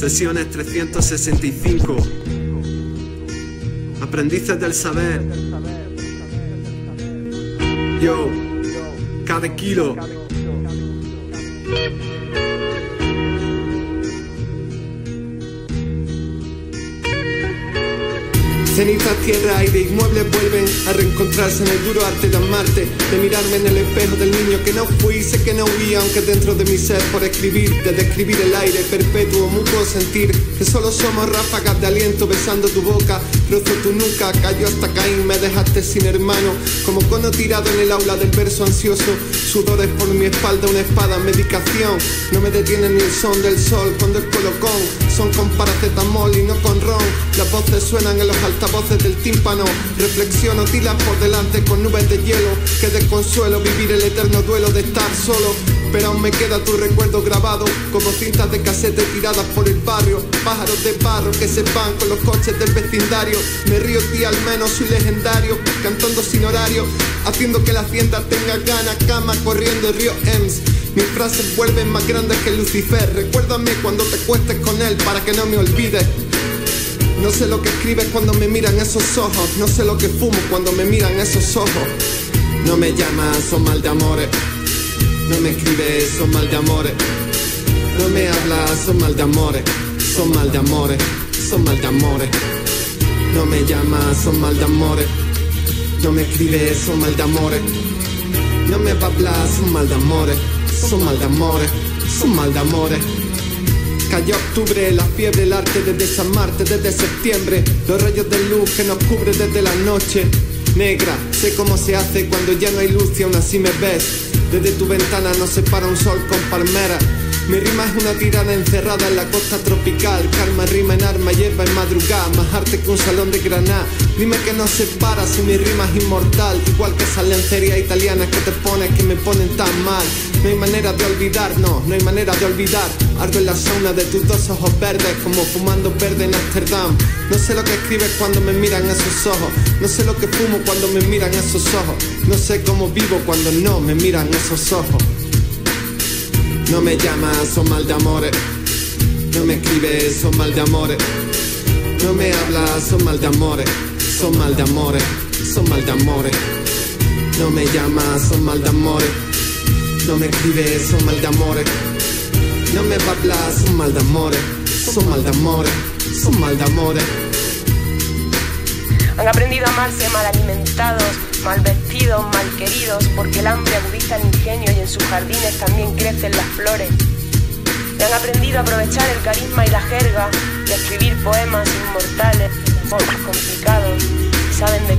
Sesiones 365. Aprendices del saber. Yo, cada kilo. Cenizas, tierra, aire, inmuebles vuelven a reencontrarse en el duro arte de amarte, de mirarme en el espejo del niño que no fui, sé que no huí, aunque dentro de mi ser por escribir, de describir el aire perpetuo, mutuo sentir, que solo somos ráfagas de aliento besando tu boca, rozo tu nuca, cayó hasta Caín, me dejaste sin hermano, como cono tirado en el aula del verso ansioso, sudores por mi espalda, una espada, medicación, no me detiene ni el son del sol cuando el colocón, son con paracetamol y no con ron, las voces suenan en los altavoces voces del tímpano. Reflexiono, tilas por delante con nubes de hielo. Que de consuelo vivir el eterno duelo de estar solo. Pero aún me queda tu recuerdo grabado como cintas de casete tiradas por el barrio. Pájaros de barro que se van con los coches del vecindario. Me río ti al menos soy legendario, cantando sin horario, haciendo que la hacienda tenga ganas, cama corriendo el río Ems. Mis frases vuelven más grandes que Lucifer. Recuérdame cuando te cuestes con él para que no me olvides. No sé lo que escribes cuando me miran esos ojos. No sé lo que fumo cuando me miran esos ojos. No me llamas, son mal de amores. No me escribes, son mal de amores. No me hablas, son mal de amores. Son mal de amores, son mal de amores. No me llamas, son mal de amores. No me escribes, son mal de amores. No me hablas, son mal de amores. Son mal de amores, son mal de amores. Cayó octubre, la fiebre, el arte desde San Marte, desde septiembre. Los rayos de luz que nos cubre desde la noche. Negra, sé cómo se hace cuando ya no hay luz y aún así me ves. Desde tu ventana nos separa un sol con palmera. Mi rima es una tirada encerrada en la costa tropical. Calma rima en arma, hierba en madrugada. Más arte que un salón de granada. Dime que no separa si mi rima es inmortal. Igual que esas lencerías italianas que te pones que me ponen tan mal. No hay manera de olvidar, no, no hay manera de olvidar. Ardo en la sauna de tus dos ojos verdes, como fumando verde en Amsterdam. No sé lo que escribes cuando me miran esos ojos. No sé lo que fumo cuando me miran esos ojos. No sé cómo vivo cuando no me miran esos ojos. No me llamas, son mal de amores. No me escribes, son mal de amores. No me hablas, son mal de amores. Son mal de amores, son mal de amores. No me llamas, son mal de amores. No me escribes, son mal de amores. No me hablas, son mal de amores. Son mal de amores, son mal de amores. Han aprendido a amarse mal alimentados, mal vestidos, mal queridos, porque el hambre agudiza el ingenio y en sus jardines también crecen las flores. Y han aprendido a aprovechar el carisma y la jerga y a escribir poemas inmortales, complicados, saben de cosquillas, saben de